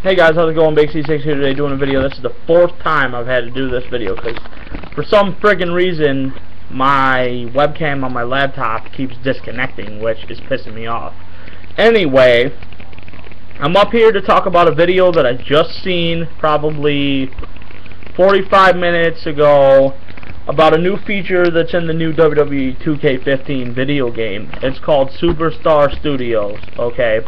Hey guys, how's it going? Big C6 here today doing a video. This is the fourth time I've had to do this video because for some friggin' reason my webcam on my laptop keeps disconnecting, which is pissing me off. Anyway, I'm up here to talk about a video that I just seen probably 45 minutes ago about a new feature that's in the new WWE 2K15 video game. It's called Superstar Studios, okay?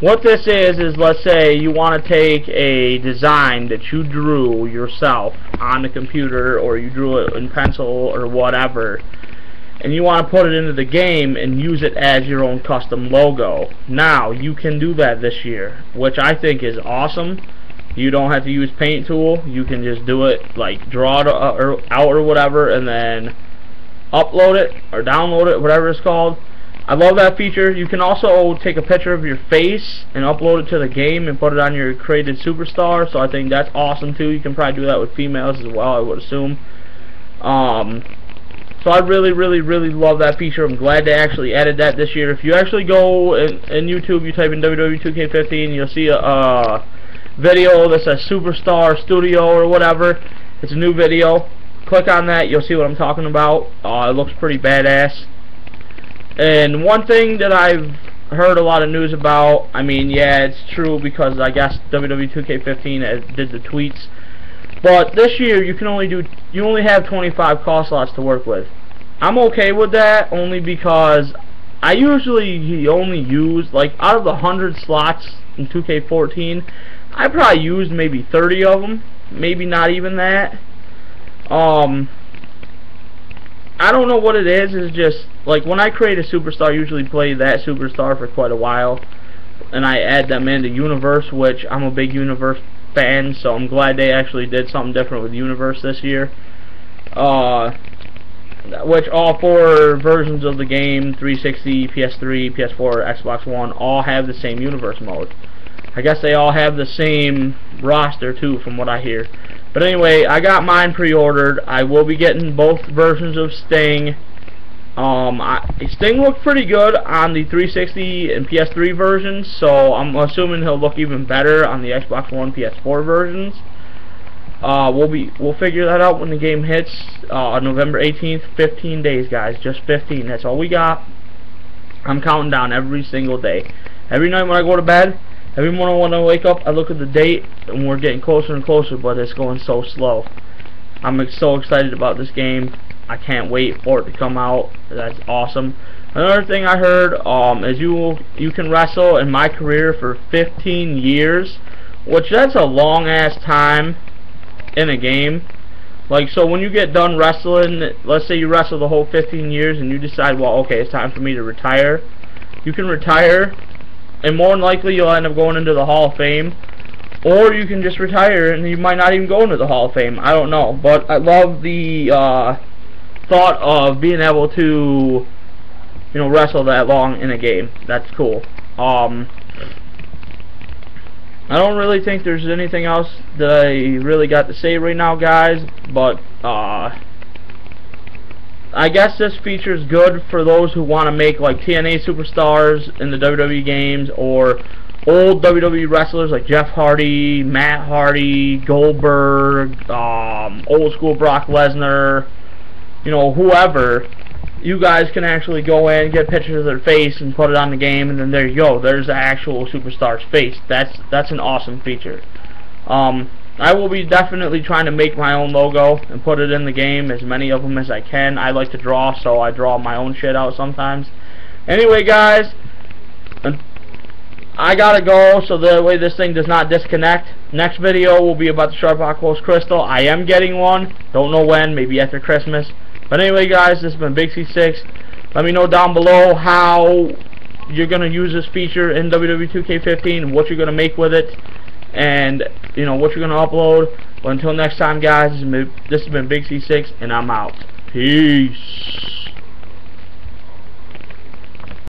What this is, is let's say you want to take a design that you drew yourself on the computer or you drew it in pencil or whatever and you want to put it into the game and use it as your own custom logo. Now, you can do that this year, which I think is awesome. You don't have to use paint tool. You can just do it, like draw it uh, out or whatever, and then upload it or download it, whatever it's called. I love that feature. You can also take a picture of your face and upload it to the game and put it on your created superstar. So I think that's awesome too. You can probably do that with females as well, I would assume. Um, so I really, really, really love that feature. I'm glad they actually added that this year. If you actually go in, in YouTube, you type in WWE 2K15, you'll see a, a video that says Superstar Studio or whatever. It's a new video. Click on that, you'll see what I'm talking about. Uh, it looks pretty badass. And one thing that I've heard a lot of news about, I mean, yeah, it's true because I guess WWE 2K15 did the tweets. But this year you can only do you only have 25 CAW slots to work with. I'm okay with that only because I usually only use like out of the 100 slots in 2K14, I probably used maybe 30 of them, maybe not even that. Um I don't know what it is. It's just like when I create a superstar, I usually play that superstar for quite a while, and I add them into Universe, which I'm a big Universe fan, so I'm glad they actually did something different with Universe this year. Uh, which all four versions of the game, 360, PS3, PS4, Xbox One, all have the same Universe mode. I guess they all have the same roster too, from what I hear. But anyway, I got mine pre-ordered. I will be getting both versions of Sting. Um, I, Sting looked pretty good on the 360 and PS3 versions, so I'm assuming he'll look even better on the Xbox One, PS4 versions. Uh, we'll be we'll figure that out when the game hits uh, November 18th. 15 days, guys, just 15. That's all we got. I'm counting down every single day. Every night when I go to bed, Every morning when I wake up, I look at the date, and we're getting closer and closer, but it's going so slow. I'm so excited about this game. I can't wait for it to come out. That's awesome. Another thing I heard um, is you you can wrestle in my career for 15 years, which that's a long ass time in a game. Like so, when you get done wrestling, let's say you wrestle the whole 15 years, and you decide, well, okay, it's time for me to retire. You can retire and more than likely you'll end up going into the Hall of Fame. Or you can just retire and you might not even go into the Hall of Fame. I don't know. But I love the uh, thought of being able to you know wrestle that long in a game. That's cool. Um, I don't really think there's anything else that I really got to say right now guys. But uh, I guess this feature is good for those who want to make like TNA superstars in the WWE games or old WWE wrestlers like Jeff Hardy, Matt Hardy, Goldberg, um, old school Brock Lesnar, you know, whoever. You guys can actually go in, get pictures of their face, and put it on the game, and then there you go. There's the actual superstar's face. That's that's an awesome feature. Um, I will be definitely trying to make my own logo and put it in the game, as many of them as I can. I like to draw, so I draw my own shit out sometimes. Anyway, guys, I gotta go, so that way this thing does not disconnect. Next video will be about the Sharp Aquos Crystal. I am getting one. Don't know when, maybe after Christmas. But anyway, guys, this has been Big C6. Let me know down below how you're going to use this feature in WWE 2K15, what you're going to make with it and you know what you're gonna upload. But until next time, guys, this has been, this has been Big C6, and I'm out. Peace.